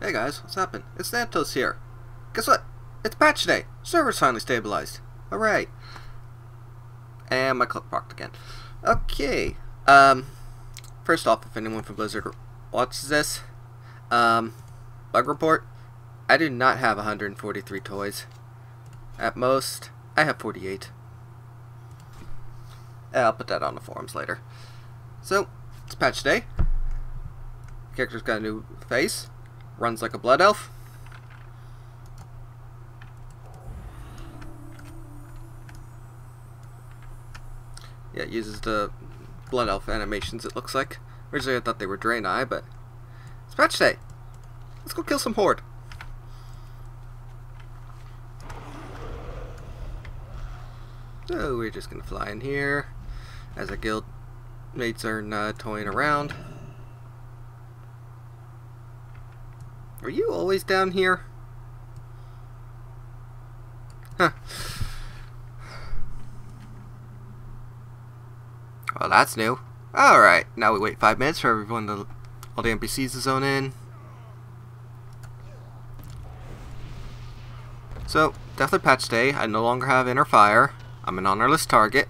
Hey guys, what's happened? It's Santos here. Guess what? It's patch day. Server's finally stabilized. Hooray. And my cloak procced again. Okay. Um, first off, if anyone from Blizzard watches this, um, bug report. I do not have 143 toys. At most, I have 48. I'll put that on the forums later. So, it's patch day. Character's got a new face. Runs like a blood elf. Yeah, it uses the blood elf animations it looks like. Originally I thought they were Draenei, but it's patch day. Let's go kill some Horde. So we're just gonna fly in here as our guild mates are uh, toying around. Are you always down here? Huh. Well, that's new. Alright, now we wait five minutes for everyone to, all the NPCs to zone in. So, definitely patch day. I no longer have inner fire. I'm an Honorless target.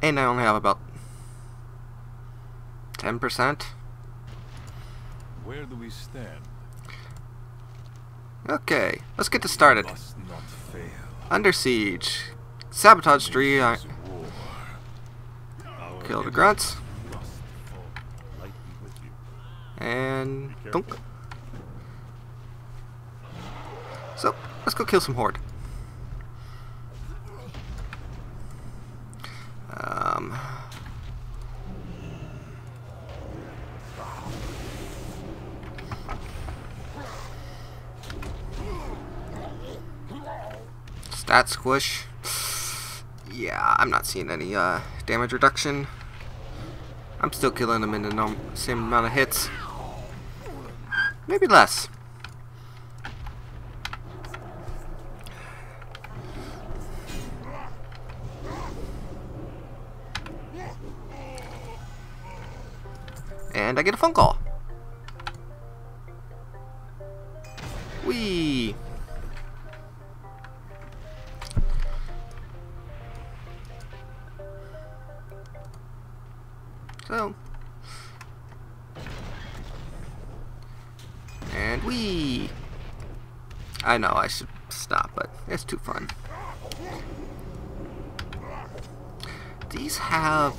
And I only have about 10%. Where do we stand? Okay, let's get this started. Not fail. Under siege. Sabotage tree. I This war. Our kill the grunts. must fall lightly with you. And. So, let's go kill some horde. Um, stat squish. Yeah, I'm not seeing any uh, damage reduction. I'm still killing them in the same amount of hits. Maybe less. And I get a phone call. Know I should stop, but it's too fun. These have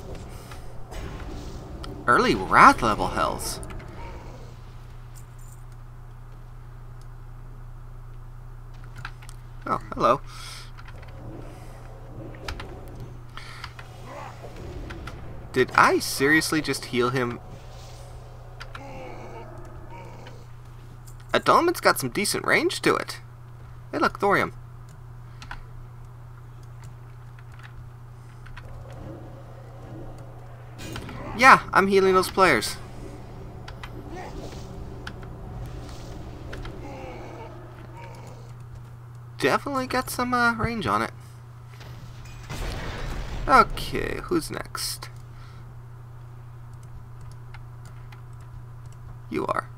early wrath level hells. Oh, hello. Did I seriously just heal him? Atonement's got some decent range to it. Hey look, thorium. Yeah, I'm healing those players. Definitely got some uh, range on it. Okay, who's next? You are.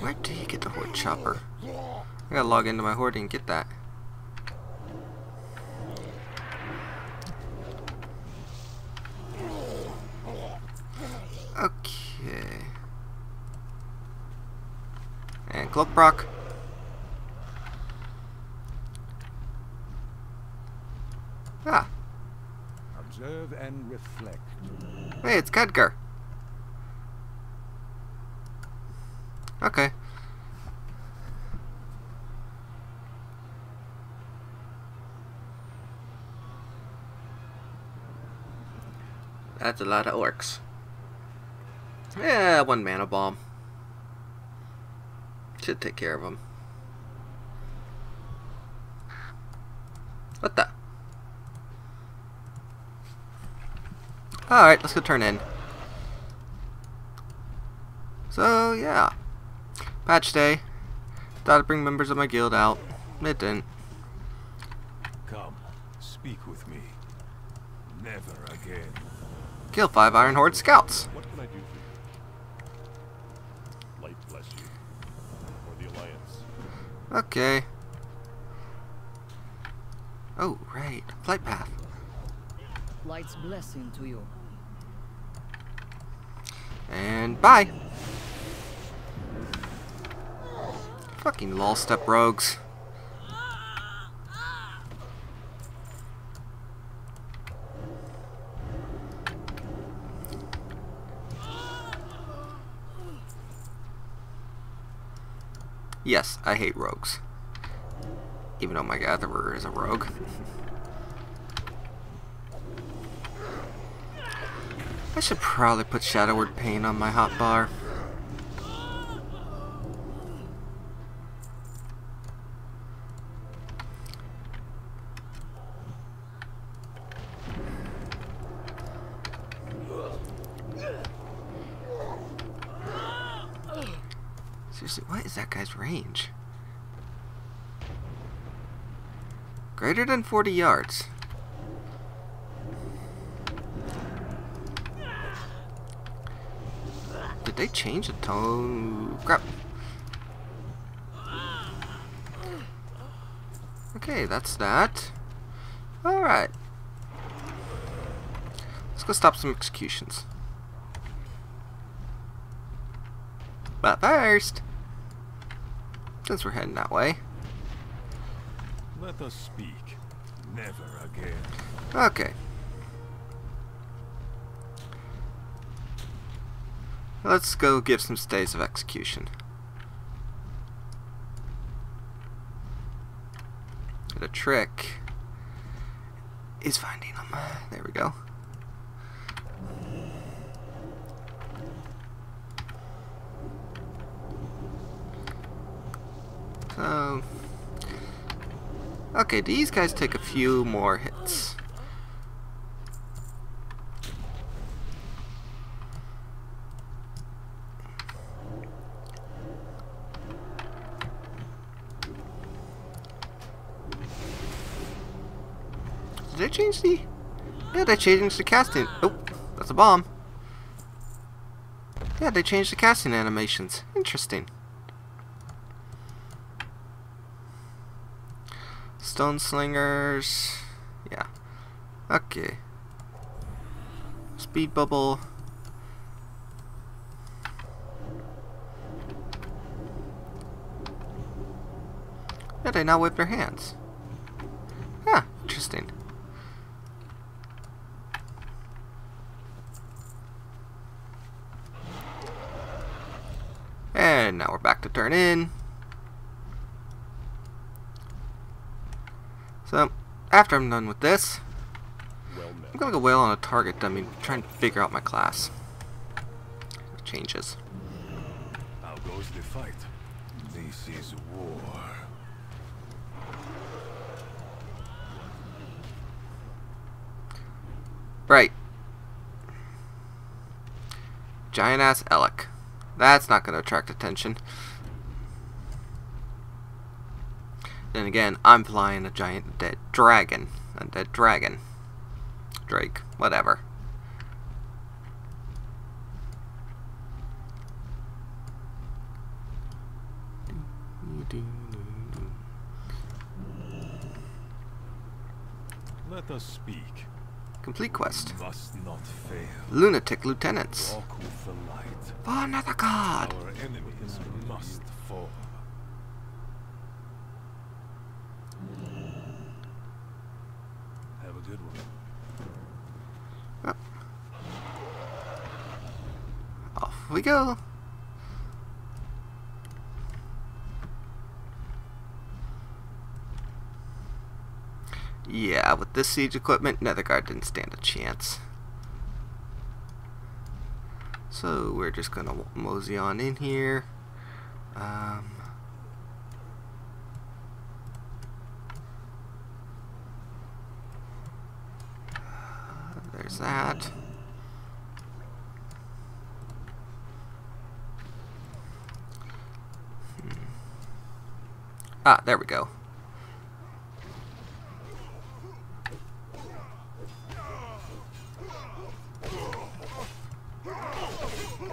Where do you get the horde chopper? I gotta log into my horde and get that. Okay. And cloak proc. Ah, Observe and reflect. hey, it's Khadgar. Okay. That's a lot of orcs. Yeah, one mana bomb. Should take care of them. What the? Alright, let's go turn in. So, yeah. Patch day. Thought I'd bring members of my guild out. It didn't. Come, speak with me. Never again. Kill five Iron Horde scouts. What can I do for you? Light bless you. For the Alliance. Okay. Oh, right. Flight path. Light's blessing to you. And bye. Fucking lol step rogues. I hate rogues. Even though my gatherer is a rogue. I should probably put Shadow Word: Pain on my hotbar. What is that guy's range? Greater than 40 yards. Did they change the tone? Crap. Okay, that's that. Alright. Let's go stop some executions. But first, since we're heading that way, Let us speak. Never again. okay. Let's go give some stays of execution. The trick is finding them. There we go. So, okay, these guys take a few more hits. Did they change the? Yeah, they changed the casting. Oh, that's a bomb. Yeah, they changed the casting animations. Interesting. Stone slingers. Yeah. Okay. Speed bubble. Yeah, they now whip their hands. Huh, interesting. And now we're back to turn in. So, after I'm done with this, Well I'm gonna go whale on a target dummy, trying to figure out my class. Changes. How goes the fight? This is war. Right. Giant ass Elekk. That's not gonna attract attention. Then again, I'm flying a giant dead dragon. A dead dragon. Drake. Whatever. Let us speak. Complete quest. Must not fail. Lunatic lieutenants. Walk with the light. For another god. Our enemies must fall. One. Off we go. Yeah, with this siege equipment, Nethergarde didn't stand a chance. So we're just gonna mosey on in here. Um, that? Hmm. Ah, there we go.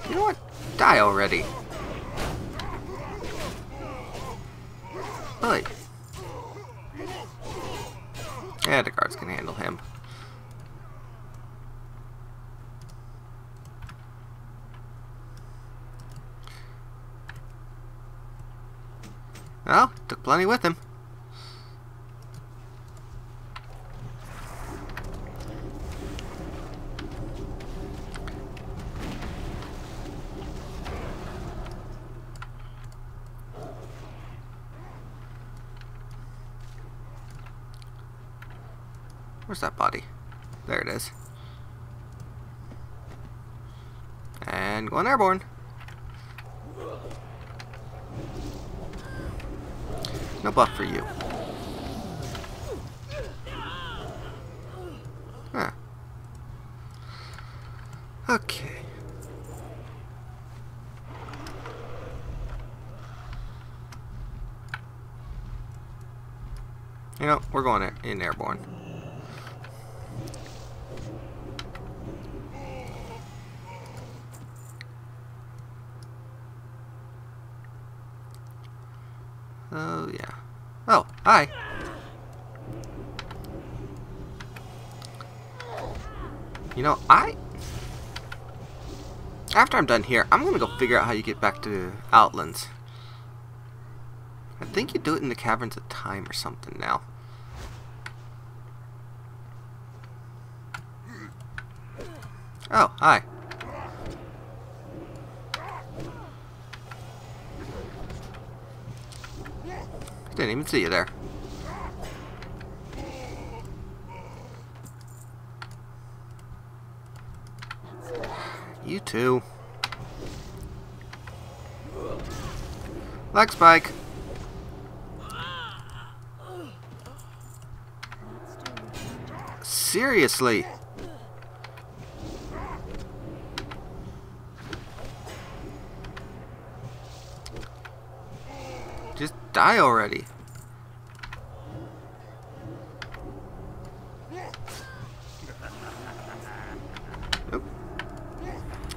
You know what? Die already. Plenty with him. Where's that body? There it is. And going airborne. No buff for you. Huh. Okay. You know, we're going in airborne. Oh, yeah. Oh, hi. You know, I... After I'm done here, I'm gonna go figure out how you get back to Outlands. I think you do it in the Caverns of Time or something now. Oh, hi. Didn't even see you there. You too. Leg spike. Seriously. Just die already.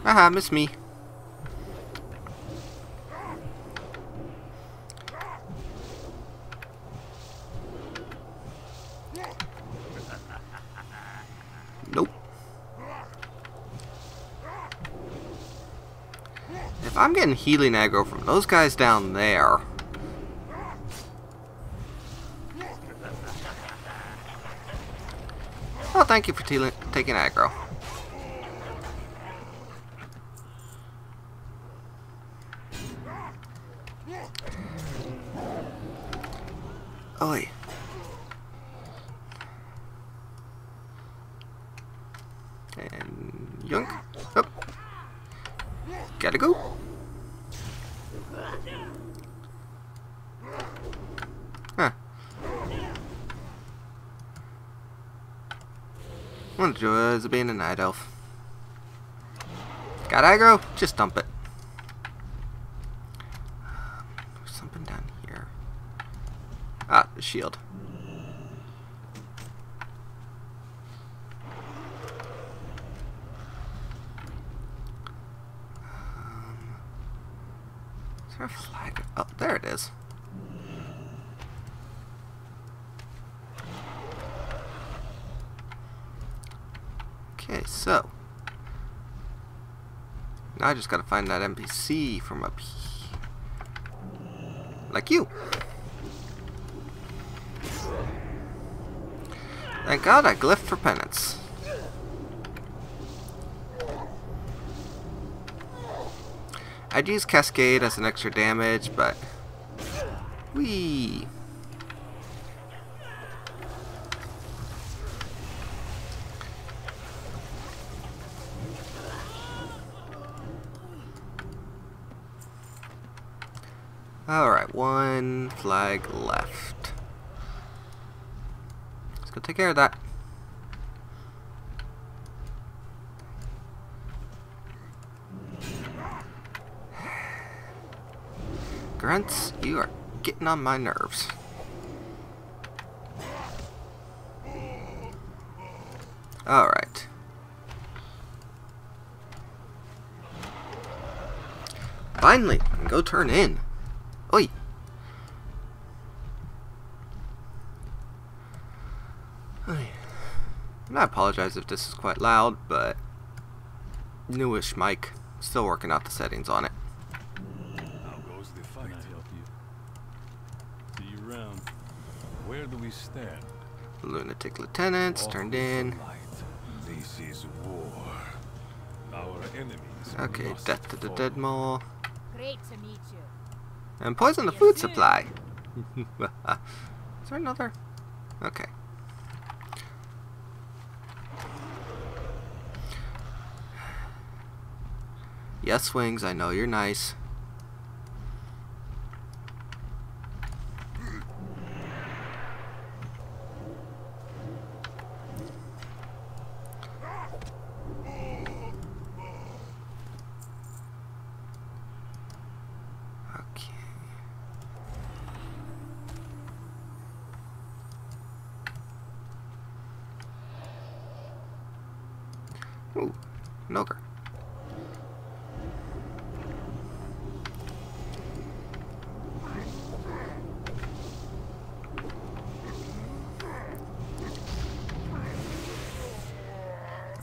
Haha, miss me. Nope. If I'm getting healing aggro from those guys down there... Oh, thank you for taking aggro. Oi. And yoink. Up. Gotta go. Huh. One of uh, being a night elf. Got aggro? Just dump it. There's something down here. Ah, the shield. Um, there a flag? Oh, there it is. Okay, so. Now I just gotta find that NPC from up here. Like you. Thank God I glyphed for penance. I'd use Cascade as an extra damage, but... Whee! Alright, one flag left. Let's go take care of that. Grunts, you are getting on my nerves. Alright. Finally, go turn in. Oi. Oi. And I apologize if this is quite loud, but newish mic. Still working out the settings on it. How goes the fight? Can I help you? See you around. Where do we stand? Lunatic lieutenants turned in. This is war. Our enemies. Okay, must death to the dead mole. Great to meet you. And poison the food supply. Is there another? Okay. Yes, Wings, I know you're nice. Okay. Ooh, an ogre.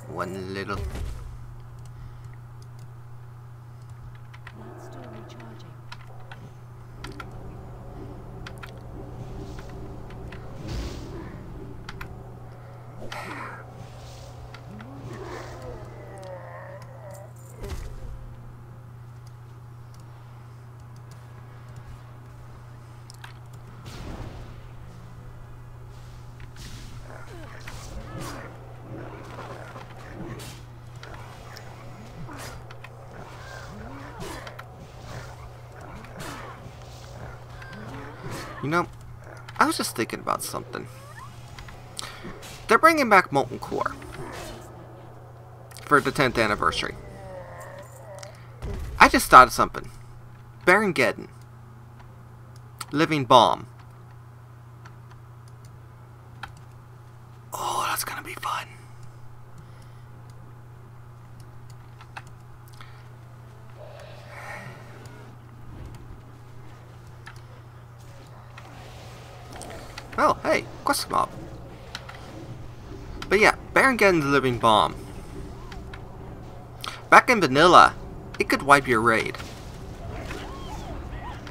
One little. Not still recharging. You know, I was just thinking about something. They're bringing back Molten Core for the 10th anniversary. I just thought of something. Baron Geddon. Living Bomb. Oh, that's gonna be fun. Oh, hey, quest mob. But yeah, Baron the Living Bomb. Back in vanilla, it could wipe your raid.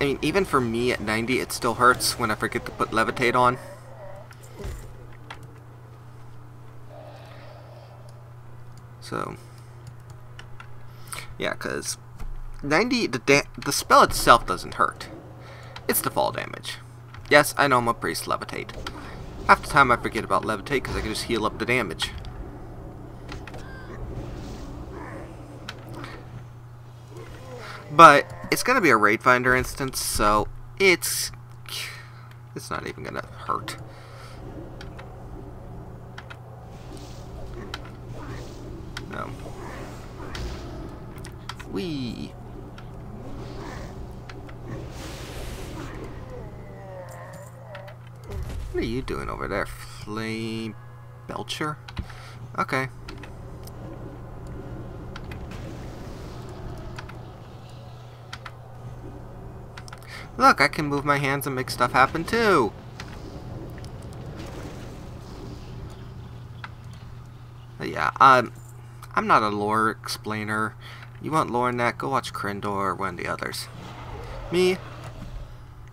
I mean, even for me at 90, it still hurts when I forget to put Levitate on. So, yeah, because 90, the, the spell itself doesn't hurt. It's the fall damage. Yes, I know I'm a priest levitate. Half the time I forget about levitate because I can just heal up the damage. But it's gonna be a raid finder instance, so it's it's not even gonna hurt. No. Wee. What are you doing over there, Flame Belcher? Okay. Look, I can move my hands and make stuff happen too. But yeah, um, I'm not a lore explainer. You want lore in that, go watch Crendor or one of the others. Me,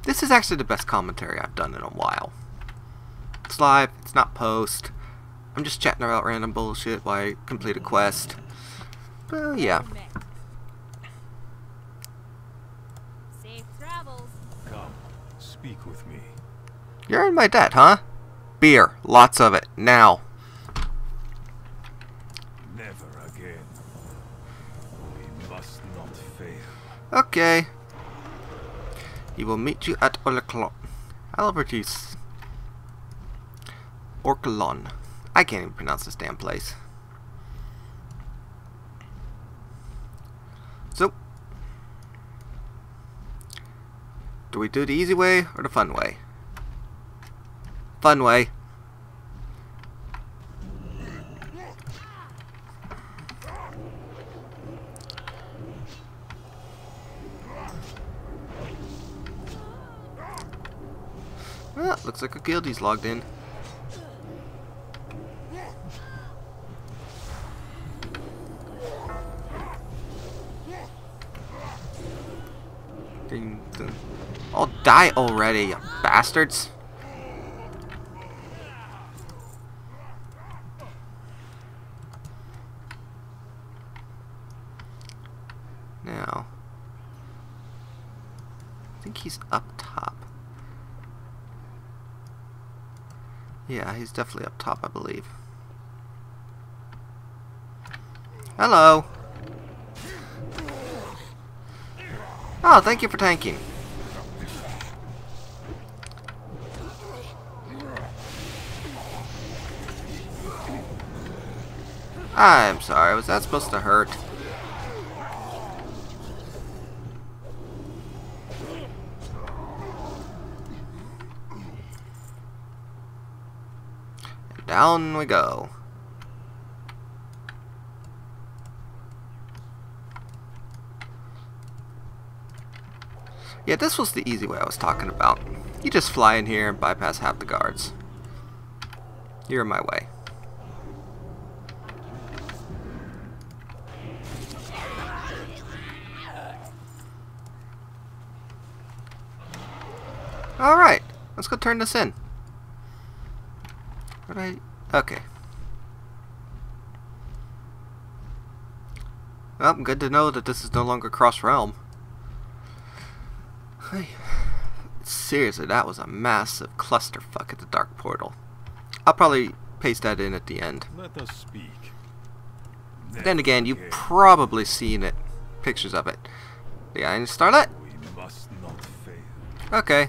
this is actually the best commentary I've done in a while. It's live, it's not post. I'm just chatting about random bullshit while I complete a quest. Well, uh, yeah. Safe travels. Come, speak with me. You're in my debt, huh? Beer, lots of it, now. Never again. We must not fail. Okay. He will meet you at Orcalon. Albertus. Orcolon. I can't even pronounce this damn place. So, do we do the easy way or the fun way? Fun way. Well, looks like a guild he's logged in. Oh, die already, you bastards! Now, I think he's up top. Yeah, he's definitely up top, I believe. Hello! Oh, thank you for tanking. I'm sorry, was that supposed to hurt? Down we go. Yeah, this was the easy way I was talking about. You just fly in here and bypass half the guards. You're in my way. Alright, let's go turn this in. Right. Okay. Well, good to know that this is no longer cross realm. Hey, seriously, that was a massive clusterfuck at the Dark Portal. I'll probably paste that in at the end. Let us speak. Then again, you've probably seen it, pictures of it. The Iron Starlette? We must not fail. Okay.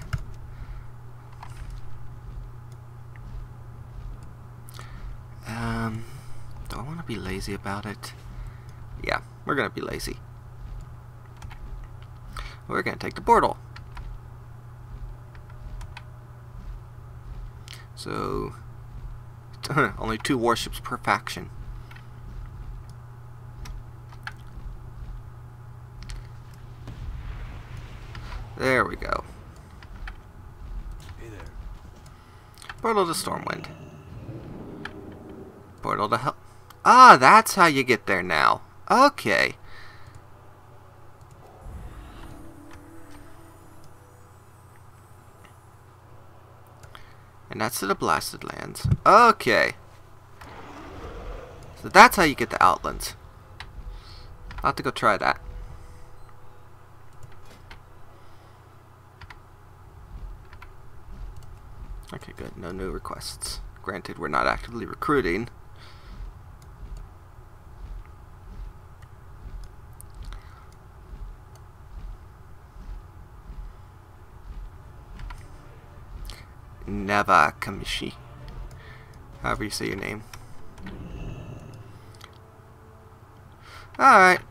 Um, do I want to be lazy about it? Yeah, we're gonna be lazy. We're gonna take the portal. So, only two warships per faction. There we go. Hey there. Portal to Stormwind. Portal to Hell. Ah, that's how you get there now. Okay. And that's to the Blasted Lands. Okay. So that's how you get the Outlands. I'll have to go try that. Okay, good. No new requests. Granted, we're not actively recruiting. Neva Kamishi. However you say your name. Alright.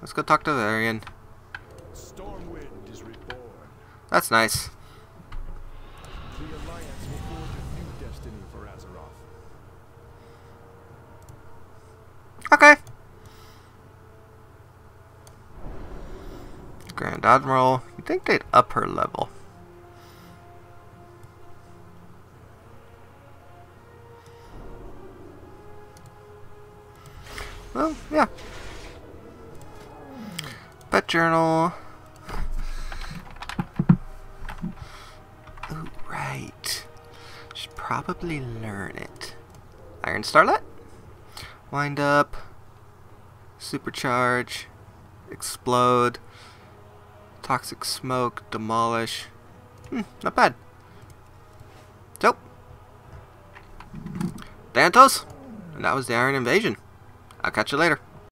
Let's go talk to Varian. Stormwind is reborn. That's nice. The Alliance will forge a new destiny for Azeroth. Okay. Grand Admiral. You think they'd up her level? Iron Starlette? Wind up. Supercharge. Explode. Toxic smoke. Demolish. Hmm, not bad. So. Dantos. And that was the Iron Invasion. I'll catch you later.